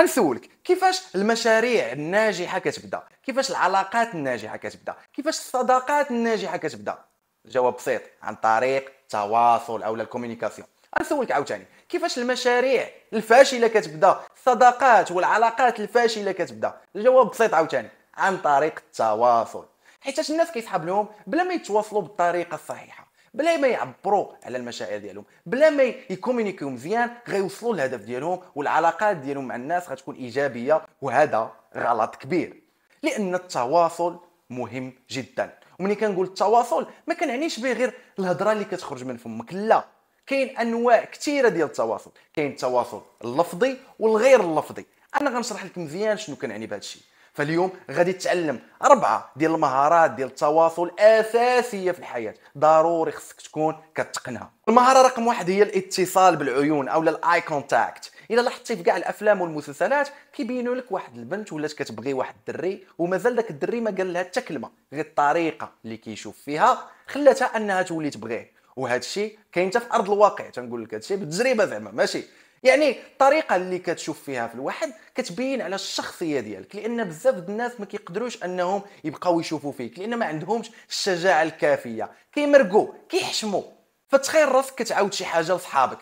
غنسولك كيفاش المشاريع الناجحة كتبدأ؟ كيفاش العلاقات الناجحة كتبدأ؟ كيفاش الصداقات الناجحة كتبدأ؟ الجواب بسيط عن طريق التواصل أو ال communication غنسولك عاوتاني كيفاش المشاريع الفاشلة كتبدأ؟ الصداقات والعلاقات الفاشلة كتبدأ؟ الجواب بسيط عاوتاني عن طريق التواصل حيت الناس كيسحب لهم بلا ما يتواصلوا بالطريقة الصحيحة. بلا ما يعبروا على المشاعر ديالهم بلا ما يكومونيكيو مزيان غيوصلوا للهدف ديالهم والعلاقات ديالهم مع الناس غتكون إيجابية وهذا غلط كبير. لأن التواصل مهم جدا. وملي كنقول التواصل ما كنعنيش به غير الهضرة اللي كتخرج من فمك لا. كاين أنواع كثيرة ديال التواصل. كاين التواصل اللفظي والغير اللفظي. أنا غنشرح لك مزيان شنو كنعني بهذا الشيء. فاليوم غادي تتعلم أربعة ديال المهارات ديال التواصل أساسية في الحياة. ضروري خصك تكون كتقنها. المهارة رقم واحد هي الاتصال بالعيون أو ال eye contact إلا لاحظتي في كاع الأفلام والمسلسلات كيبينوا لك واحد البنت ولات كتبغي واحد الدري ومازال داك الدري ما قال لها حتى كلمة. غير الطريقة اللي كيشوف فيها خلاتها أنها تولي تبغيه. وهذا الشيء كاين حتى في أرض الواقع تنقول لك هذا الشيء بالتجربه زعما ماشي؟ يعني الطريقة اللي كتشوف فيها في الواحد كتبين على الشخصية ديالك لأن بزاف الناس ما كيقدروش أنهم يبقاو يشوفوا فيك لأن ما عندهمش الشجاعة الكافية. كيمرقوا كيحشموا. فتخيل راسك كتعاود شي حاجة لصحابك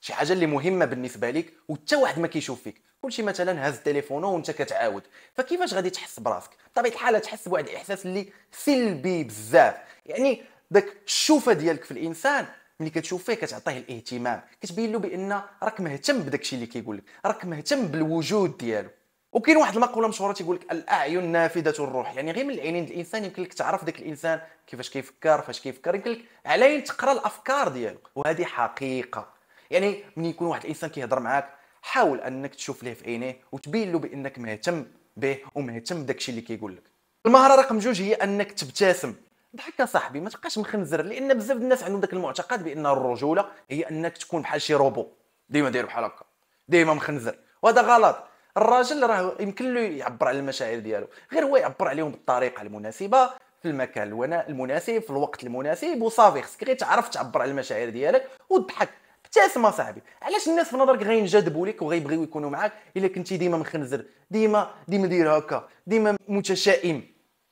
شي حاجة اللي مهمة بالنسبة لك وحتى واحد ما كيشوف فيك. كلشي مثلا هز تليفونه وأنت كتعاود. فكيفاش غادي تحس براسك؟ بطبيعة الحال تحس بواحد الإحساس اللي سلبي بزاف. يعني داك الشوفة ديالك في الإنسان ملي كتشوف فيه كتعطيه الاهتمام كتبين له بأن راك مهتم بداك الشيء اللي كيقول لك راك مهتم بالوجود ديالو. وكاين واحد المقولة مشهورة تيقول لك الأعين نافذة الروح يعني غير من العينين الإنسان يمكن لك تعرف داك الإنسان كيفاش كيفكر فاش كيفكر يمكن لك على عين تقرأ الأفكار ديالو وهذه حقيقة. يعني ملي يكون واحد الإنسان كيهضر معاك حاول أنك تشوف ليه في عينيه وتبين له بأنك مهتم به ومهتم بداك الشيء اللي كيقول لك. المهارة رقم جوج هي أنك تبتسم. ضحك صاحبي ما تبقاش مخنزر لأن بزاف الناس عندهم ذاك المعتقد بأن الرجولة هي أنك تكون بحال شي روبو ديما داير بحال هكا ديما مخنزر وهذا غلط. الراجل راه يمكن له يعبر على المشاعر ديالو غير هو يعبر عليهم بالطريقة المناسبة في المكان المناسب في الوقت المناسب وصافي خصك غير تعرف تعبر على المشاعر ديالك وتضحك. ابتسم صاحبي. علاش الناس في نظرك غينجذبوا لك وغيبغيو يكونوا معاك إلا كنتي ديما مخنزر ديما ديما داير هكا ديما متشائم؟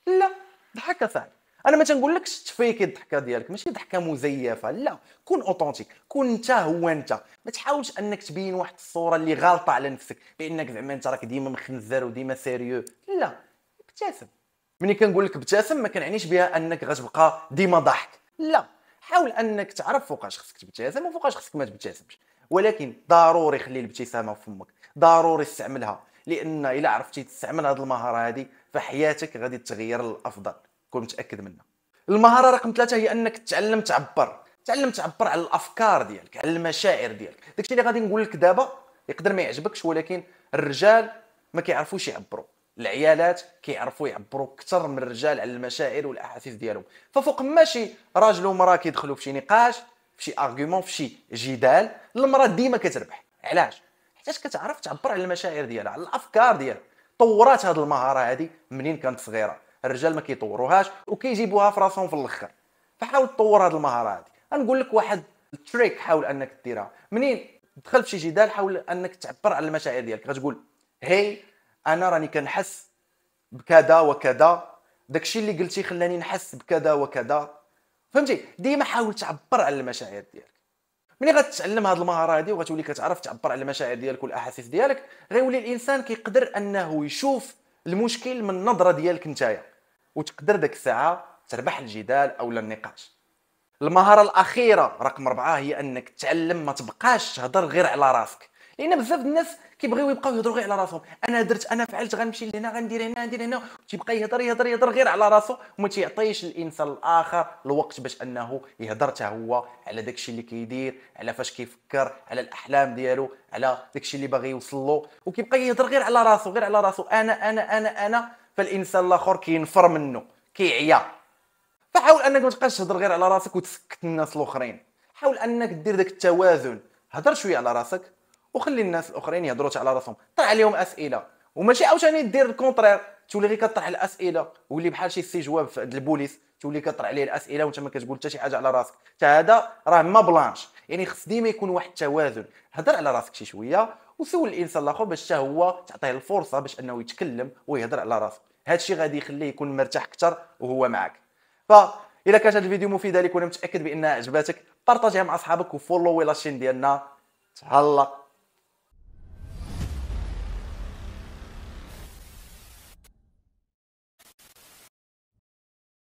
لا ضحك صاحبي. أنا ما تنقولكش ت fake الضحكة ديالك ماشي ضحكة مزيفة لا كون authentique كون أنت هو أنت. ما تحاولش أنك تبين واحد الصورة اللي غالطة على نفسك بأنك زعما أنت راك ديما مخنزر وديما sérieux. لا ابتسم. ملي كنقول لك ابتسم ما كنعنيش بها أنك غتبقى ديما ضحك. لا حاول أنك تعرف فوقاش خصك تبتسم وفوقاش خصك ما تبتسمش. ولكن ضروري خلي الابتسامة فمك ضروري استعملها لأن إلا عرفتي تستعمل هذه المهارة هذه فحياتك غادي تتغير للأفضل. كون متأكد منها. المهارة رقم ثلاثة هي أنك تتعلم تعبر. تعلم تعبر على الأفكار ديالك على المشاعر ديالك. داكشي اللي غادي نقول لك دابا يقدر ما يعجبكش ولكن الرجال ما كيعرفوش يعبروا. العيالات كيعرفوا يعبروا أكثر من الرجال على المشاعر والأحاسيس ديالهم. ففوق ما شي راجل ومرأة كيدخلوا في شي نقاش في شي ارغيومون في شي جدال المرأة ديما كتربح. علاش؟ حيت كتعرف تعبر على المشاعر ديالها على الأفكار ديالها؟ طورات هذه المهارة هذه منين كانت صغيرة. الرجال ما كيطوروهاش وكيجيبوها في راسهم في الأخر. فحاول تطور هذه المهارة هذه غنقول لك واحد التريك حاول أنك ديرها منين؟ دخل في شي جدال حاول أنك تعبر على المشاعر ديالك. غتقول هي أنا راني كنحس بكذا وكذا. داكشي اللي قلتي خلاني نحس بكذا وكذا. فهمتي؟ ديما حاول تعبر على المشاعر ديالك. ملي غتتعلم هذه المهارة هذه وغتولي كتعرف تعبر على المشاعر ديالك والأحاسيس ديالك غيولي الإنسان كيقدر أنه يشوف المشكل من النظرة ديالك نتايا. وتقدر ديك الساعة تربح الجدال أو النقاش. المهارة الأخيرة رقم أربعة هي أنك تعلم ما تبقاش تهضر غير على راسك. لأن بزاف الناس كيبغيو يبقاو يهضروا غير على راسهم. أنا درت أنا فعلت غنمشي لهنا غندير هنا غندير هنا. تيبقى يهضر يهضر يهضر غير على راسو وما تيعطيش الإنسان الآخر الوقت باش أنه يهضر حتى هو على داكشي اللي كيدير على فاش كيفكر على الأحلام ديالو على داكشي اللي باغي يوصل له. وكيبقى يهضر غير على راسو غير على راسو. أنا أنا أنا أنا فالإنسان الآخر كينفر منه كيعيا. فحاول أنك ما تبقاش تهضر غير على راسك وتسكت الناس الآخرين. حاول أنك دير داك التوازن. هضر شوية على راسك وخلي الناس الآخرين يهضروا على راسهم. طرح عليهم أسئلة. وماشي عاوتاني دير ال contraire. تولي غير كطرح الأسئلة واللي بحال شي استجواب عند البوليس تولي كطرح عليه الأسئلة وانت ما كتقول حتى شي حاجة على راسك. حتى هذا راه ما بلانش. يعني خص ديما يكون واحد التوازن. هضر على راسك شي شوية وسول الإنسان الآخر باش حتى هو تعطيه الفرصة باش أنه يتكلم ويهضر على راسه هذا الشيء غادي يخليه يكون مرتاح أكثر وهو معك فإذا كانت هذا الفيديو مفيدة لك وأنا متأكد بأنها عجبتك بارطاجيها مع أصحابك وفولو لاشين ديالنا. تهلا.